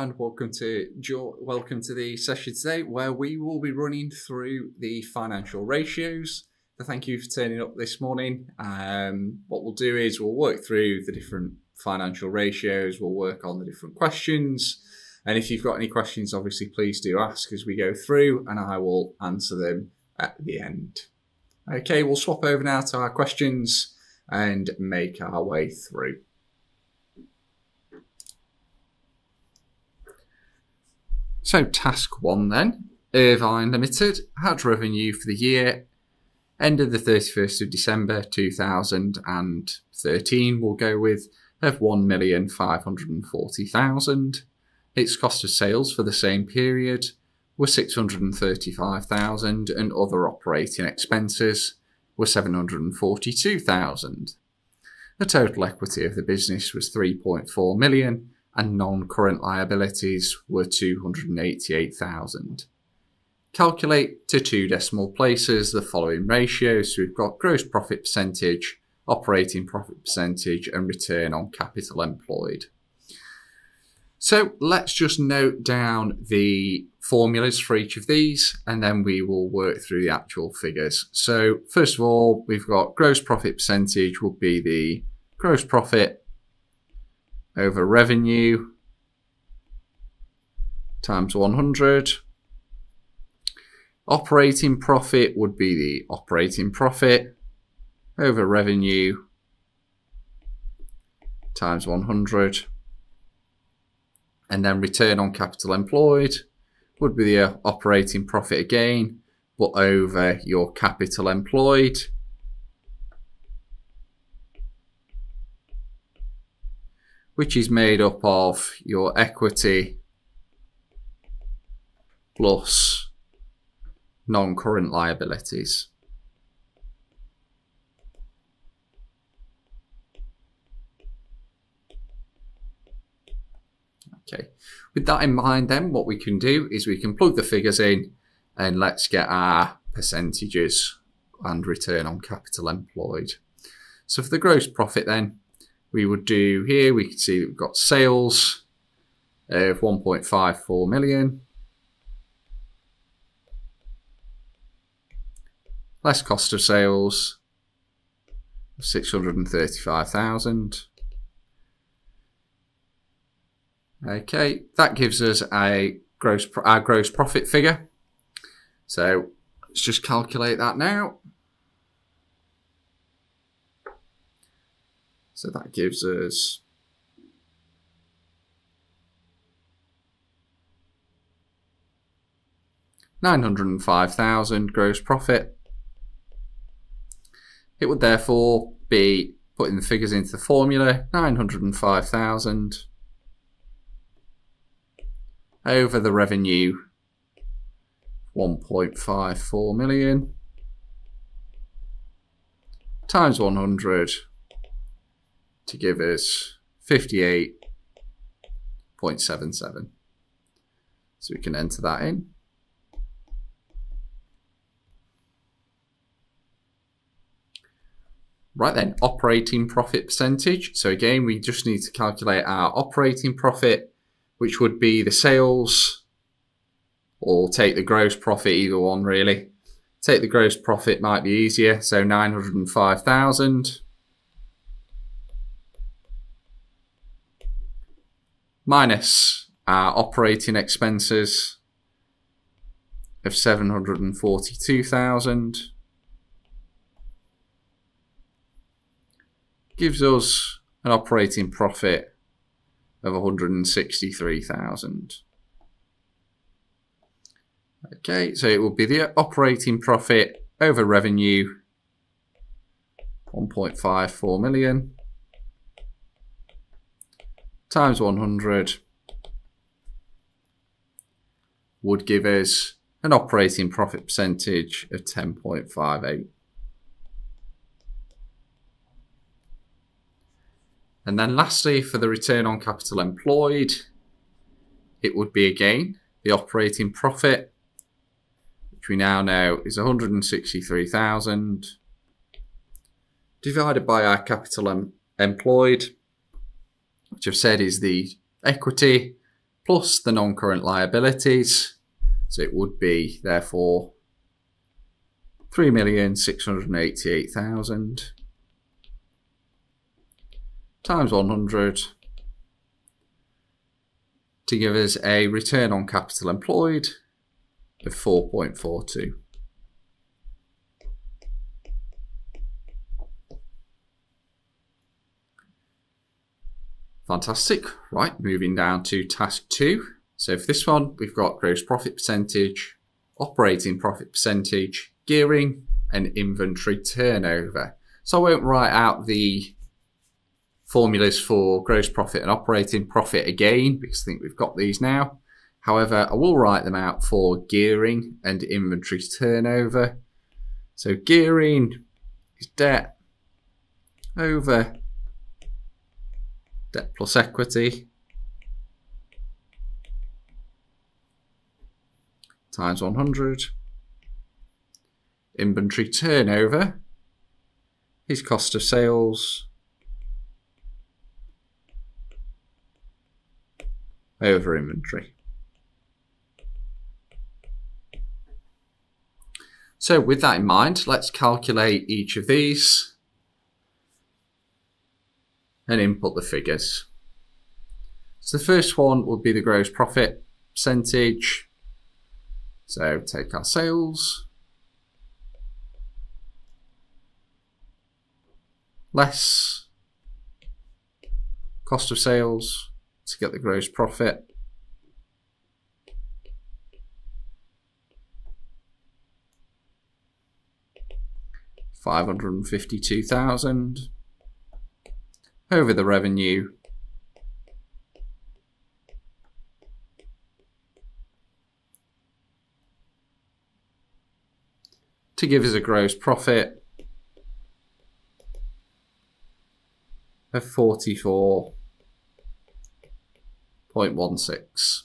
and welcome to welcome to the session today where we will be running through the financial ratios. So thank you for turning up this morning. Um, what we'll do is we'll work through the different financial ratios. We'll work on the different questions, and if you've got any questions, obviously please do ask as we go through, and I will answer them at the end. Okay, we'll swap over now to our questions and make our way through. So task one then, Irvine Limited had revenue for the year ended the 31st of December 2013, we'll go with, of 1,540,000. Its cost of sales for the same period were 635,000 and other operating expenses were 742,000. The total equity of the business was 3.4 million and non-current liabilities were 288,000. Calculate to two decimal places the following ratios. We've got gross profit percentage, operating profit percentage, and return on capital employed. So let's just note down the formulas for each of these and then we will work through the actual figures. So first of all, we've got gross profit percentage will be the gross profit over revenue times 100. Operating profit would be the operating profit over revenue times 100. And then return on capital employed would be the operating profit again, but over your capital employed which is made up of your equity plus non-current liabilities. Okay, with that in mind then what we can do is we can plug the figures in and let's get our percentages and return on capital employed. So for the gross profit then, we would do here, we can see that we've got sales of 1.54 million. Less cost of sales, 635,000. Okay, that gives us a gross our gross profit figure. So let's just calculate that now. So that gives us nine hundred and five thousand gross profit. It would therefore be putting the figures into the formula nine hundred and five thousand over the revenue 1.54 million times 100 to give us 58.77. So we can enter that in. Right then, operating profit percentage. So again, we just need to calculate our operating profit, which would be the sales, or take the gross profit, either one really. Take the gross profit might be easier, so 905,000 minus our operating expenses of 742,000 gives us an operating profit of 163,000. Okay, so it will be the operating profit over revenue 1.54 million times 100 would give us an operating profit percentage of 10.58. And then lastly, for the return on capital employed, it would be again the operating profit, which we now know is 163,000, divided by our capital em employed, which I've said is the equity plus the non-current liabilities. So it would be therefore 3,688,000 times 100 to give us a return on capital employed of 4.42. Fantastic. Right, moving down to task two. So for this one, we've got gross profit percentage, operating profit percentage, gearing, and inventory turnover. So I won't write out the formulas for gross profit and operating profit again because I think we've got these now. However, I will write them out for gearing and inventory turnover. So gearing is debt over debt plus equity times 100. Inventory turnover is cost of sales over inventory. So with that in mind, let's calculate each of these and input the figures. So the first one would be the gross profit percentage. So take our sales, less cost of sales, to get the gross profit. Five hundred and fifty-two thousand over the revenue. To give us a gross profit of 44.16.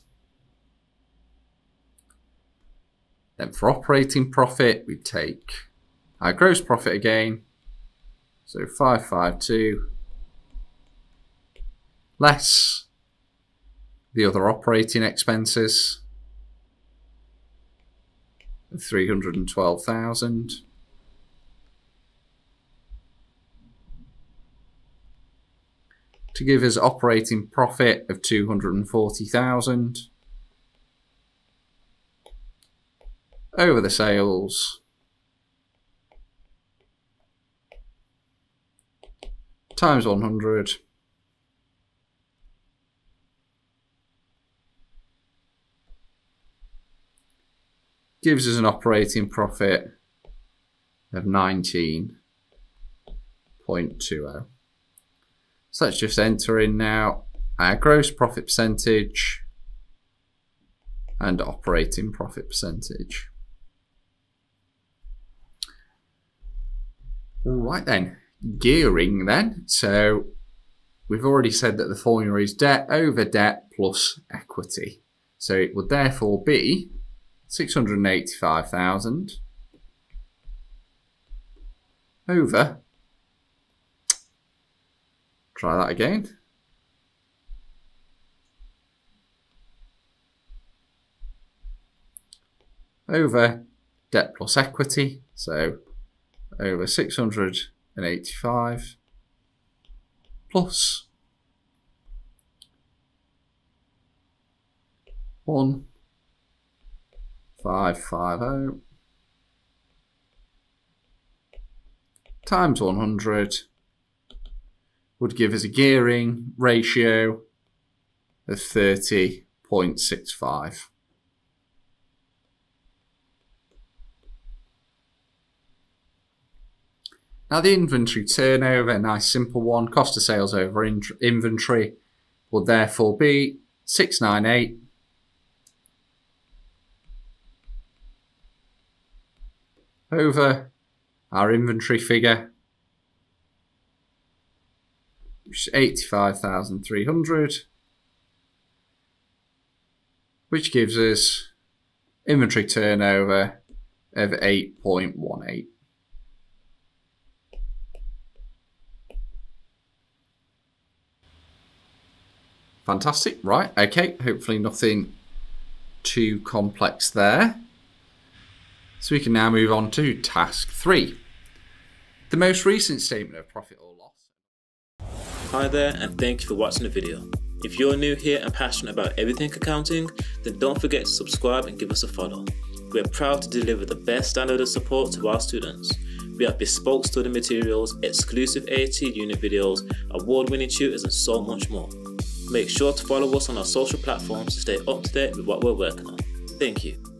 Then for operating profit, we take our gross profit again. So 552 less. The other operating expenses of 312,000. to give us operating profit of 240,000 over the sales. Times 100 gives us an operating profit of 19.20. So let's just enter in now our gross profit percentage and operating profit percentage. All right then, gearing then. So we've already said that the formula is debt over debt plus equity. So it would therefore be 685,000 over. Try that again. Over. Debt plus equity, so over 685 plus 1550 times 100 would give us a gearing ratio of 30.65. Now the inventory turnover, a nice simple one, cost of sales over in inventory would therefore be 698 over our inventory figure which is 85,300, which gives us inventory turnover of 8.18. Fantastic. Right. Okay. Hopefully nothing too complex there. So we can now move on to task three. The most recent statement of profit or loss. Hi there, and thank you for watching the video. If you're new here and passionate about everything accounting, then don't forget to subscribe and give us a follow. We're proud to deliver the best standard of support to our students. We have bespoke study materials, exclusive AAT unit videos, award winning tutors, and so much more. Make sure to follow us on our social platforms to stay up to date with what we're working on. Thank you.